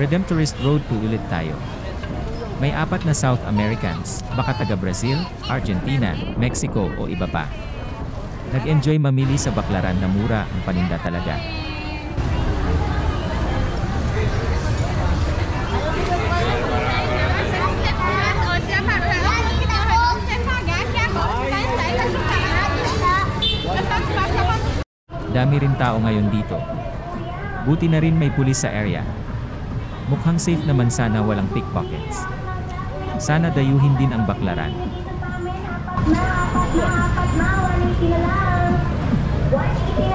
Redemptorist Road to ulit tayo. May apat na South Americans, baka taga Brazil, Argentina, Mexico o iba pa. Nag-enjoy mamili sa baklaran na mura ang paninda talaga. Dami rin tao ngayon dito. Buti na rin may pulis sa area. Mukhang safe naman sana walang pickpockets. Sana dayuhin din ang baklaran. Maapat, maapat, mawaling sila lang. 180